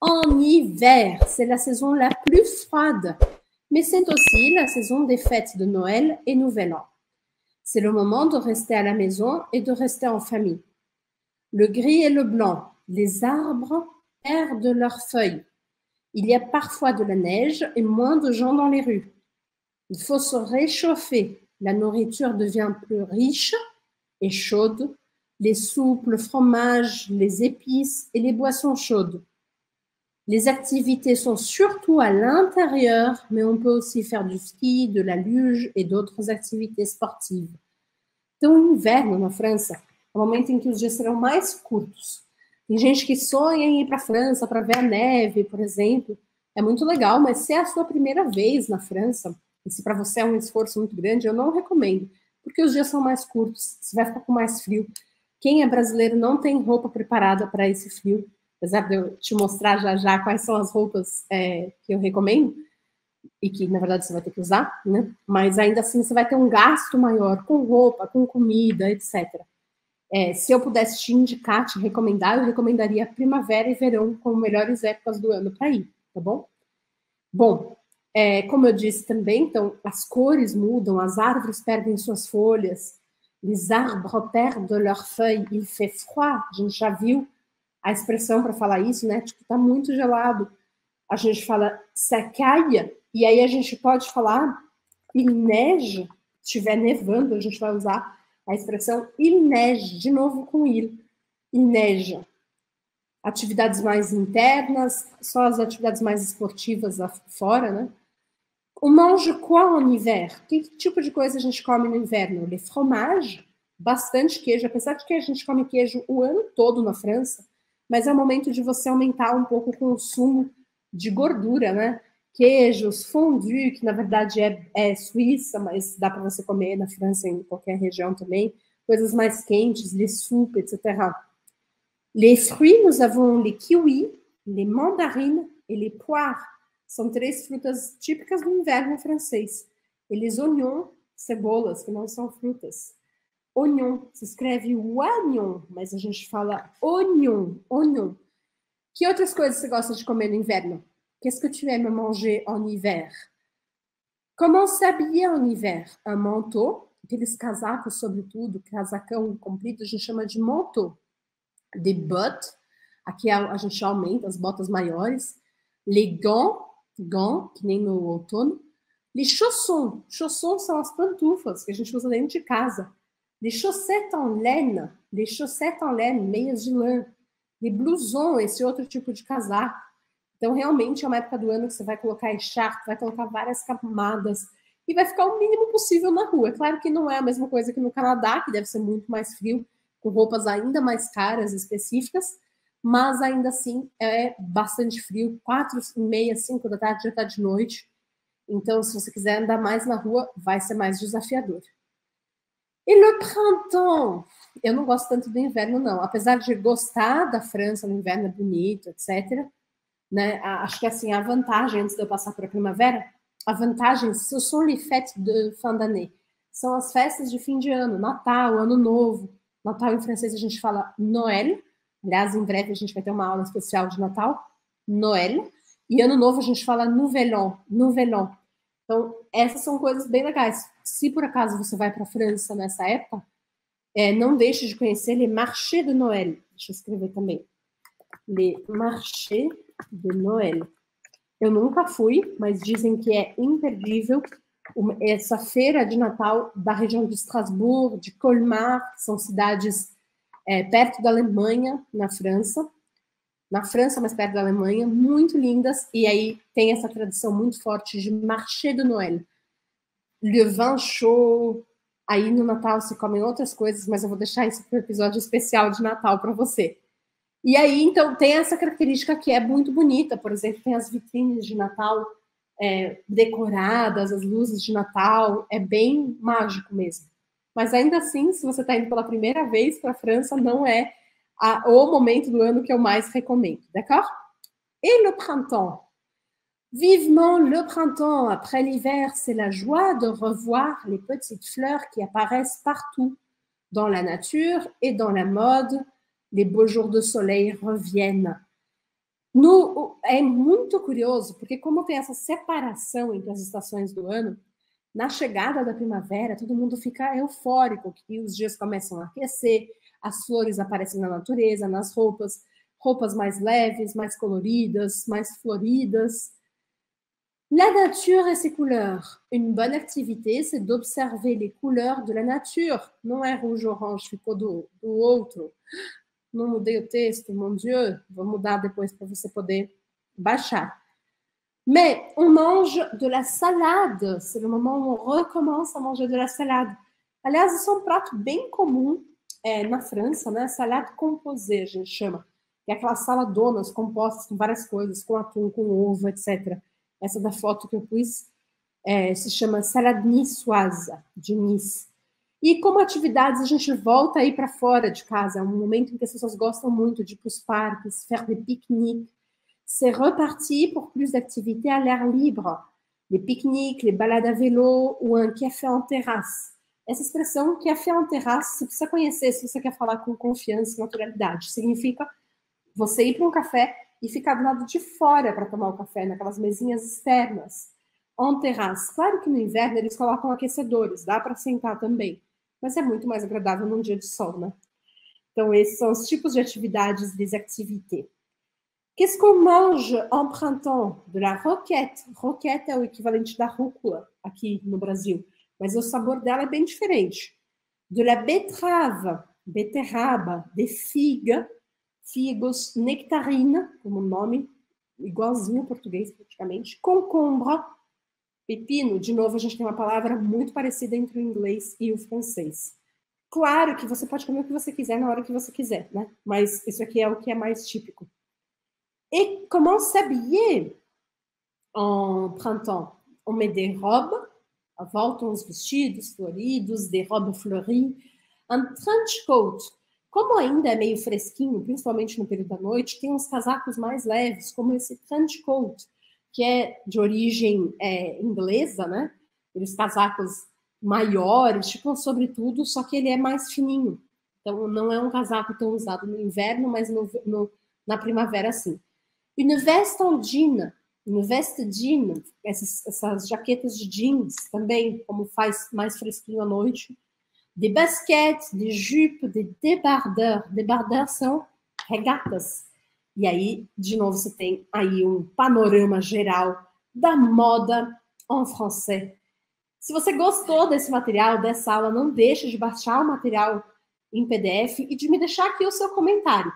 En hiver, c'est la saison la plus froide, mais c'est aussi la saison des fêtes de Noël et Nouvel An. C'est le moment de rester à la maison et de rester en famille. Le gris et le blanc, les arbres perdent leurs feuilles. Il y a parfois de la neige et moins de gens dans les rues. Il faut se réchauffer. La nourriture devient plus riche et chaude. Les soupes, le fromage, les épices et les boissons chaudes. Les activités sont surtout à l'intérieur, mais on peut aussi faire du ski, de la luge e d'autres activités sportives. Então, o inverno na França é o momento em que os dias serão mais curtos. Tem gente que sonha em ir para a França para ver a neve, por exemplo. É muito legal, mas se é a sua primeira vez na França, e se para você é um esforço muito grande, eu não recomendo, porque os dias são mais curtos, você vai ficar com mais frio. Quem é brasileiro não tem roupa preparada para esse frio, apesar de eu te mostrar já já quais são as roupas é, que eu recomendo, e que na verdade você vai ter que usar, né? Mas ainda assim você vai ter um gasto maior com roupa, com comida, etc. É, se eu pudesse te indicar, te recomendar, eu recomendaria primavera e verão como melhores épocas do ano para ir, tá bom? Bom, é, como eu disse também, então as cores mudam, as árvores perdem suas folhas, les arbres perdent leurs feuilles, il fait froid, a gente já viu a expressão para falar isso, né? Tipo, tá muito gelado. A gente fala sacaia, e aí a gente pode falar il neige, estiver nevando, a gente vai usar a expressão il neige, de novo com il, il neige. Atividades mais internas, só as atividades mais esportivas fora, né? On mange quoi en hiver? Que tipo de coisa a gente come no inverno? Le fromage, bastante queijo, apesar de que a gente come queijo o ano todo na França, mas é o momento de você aumentar um pouco o consumo de gordura, né? Queijos, fondue, que na verdade é, é suíça, mas dá para você comer na França, em qualquer região também. Coisas mais quentes, les soupes, etc. Les fruits, nous avons les kiwis, les mandarines et les poires. São três frutas típicas do inverno francês. E les oignons, cebolas, que não são frutas. Oignon, se escreve oignon, mas a gente fala oignon, oignon. Que outras coisas você gosta de comer no inverno? Qu'est-ce que tu aimes manger en hiver? Comment s'habiller en hiver? Un manteau, aqueles casacos, sobretudo, casacão comprido, a gente chama de manteau. Des bottes, aqui a, a gente aumenta as botas maiores. Les gants, gants, que nem no outono. Les chaussons, chaussons são as pantufas que a gente usa dentro de casa. Les chaussettes en laine, les chaussettes en laine, meias de lã. Les blousons, esse outro tipo de casaco. Então, realmente é uma época do ano que você vai colocar echarpe, vai colocar várias camadas e vai ficar o mínimo possível na rua. É claro que não é a mesma coisa que no Canadá, que deve ser muito mais frio, com roupas ainda mais caras, específicas, mas ainda assim é bastante frio. Quatro e meia, cinco da tarde já está de noite. Então, se você quiser andar mais na rua, vai ser mais desafiador. E le printemps? Eu não gosto tanto do inverno, não. Apesar de gostar da França, no inverno é bonito, etc. Né? Acho que assim, a vantagem, antes de eu passar para a primavera, a vantagem, ce les fêtes de fin d'année. São as festas de fim de ano, Natal, Ano Novo. Natal em francês a gente fala Noël. Aliás, em breve a gente vai ter uma aula especial de Natal, Noël. E Ano Novo a gente fala Nouvel An, Nouvel An. Então, essas são coisas bem legais. Se por acaso você vai para a França nessa época, é, não deixe de conhecer les marchés de Noël. Deixa eu escrever também. Les marchés de Noël. Eu nunca fui, mas dizem que é imperdível essa feira de Natal da região de Strasbourg, de Colmar, que são cidades é, perto da Alemanha, na França na França, mais perto da Alemanha, muito lindas, e aí tem essa tradição muito forte de marché de Noël. Le vin chaud, aí no Natal se comem outras coisas, mas eu vou deixar isso para um episódio especial de Natal para você. E aí, então, tem essa característica que é muito bonita, por exemplo, tem as vitrines de Natal é, decoradas, as luzes de Natal, é bem mágico mesmo. Mas ainda assim, se você está indo pela primeira vez para a França, não é a, o momento do ano que eu mais recomendo, d'accord? Et le printemps. Vivement le printemps après l'hiver, c'est la joie de revoir les petites fleurs qui apparaissent partout, dans la nature et dans la mode, les beaux jours de soleil reviennent. No, é muito curioso, porque como tem essa separação entre as estações do ano, na chegada da primavera, todo mundo fica eufórico, que os dias começam a aquecer, as flores aparecem na natureza, nas roupas, roupas mais leves, mais coloridas, mais floridas. La nature et ses couleurs. Une bonne activité, c'est d'observer les couleurs de la nature. Não é rouge, orange, ficou do, do outro. Não mudei o texto, mon Dieu. Vou mudar depois para você poder baixar. Mais on mange de la salade. C'est le moment où on recommence à manger de la salade. Aliás, isso é um prato bem comum é, na França, né? Salade composée, a gente chama. É aquelas saladonas compostas com várias coisas, com atum, com ovo, etc. Essa da foto que eu pus é, se chama salade niçoise, de Nice. E como atividades, a gente volta aí para fora de casa. É um momento em que as pessoas gostam muito de ir para os parques, faire des pique-niques. C'est reparti pour plus d'activités à l'air libre. Les pique-niques, les balades à vélo ou un café en terrasse. Essa expressão, café en terrasse, você precisa conhecer se você quer falar com confiança e naturalidade. Significa você ir para um café e ficar do lado de fora para tomar o café, naquelas mesinhas externas. En terrasse. Claro que no inverno eles colocam aquecedores, dá para sentar também, mas é muito mais agradável num dia de sol, né? Então, esses são os tipos de atividades, des activités. Qu'est-ce qu'on mange en printemps? De la roquette. Roquette é o equivalente da rúcula aqui no Brasil, mas o sabor dela é bem diferente. De la betterave, beterraba, de figa, figos, nectarina, como nome, igualzinho ao português praticamente, concombra, pepino, de novo a gente tem uma palavra muito parecida entre o inglês e o francês. Claro que você pode comer o que você quiser na hora que você quiser, né? Mas isso aqui é o que é mais típico. E comment s'habiller en printemps? On met des robes, voltam os vestidos floridos, des robes fleuries, un trench coat, como ainda é meio fresquinho, principalmente no período da noite, tem uns casacos mais leves, como esse trench coat, que é de origem é, inglesa, né? Aqueles casacos maiores, tipo um sobretudo, só que ele é mais fininho. Então, não é um casaco tão usado no inverno, mas no, no, na primavera, sim. Une veste en jean, une veste jean, essas, essas jaquetas de jeans também, como faz mais fresquinho à noite, des baskets, des jupes, des débardeurs. Débardeurs são regatas. E aí, de novo, você tem aí um panorama geral da moda en français. Se você gostou desse material, dessa aula, não deixe de baixar o material em PDF e de me deixar aqui o seu comentário.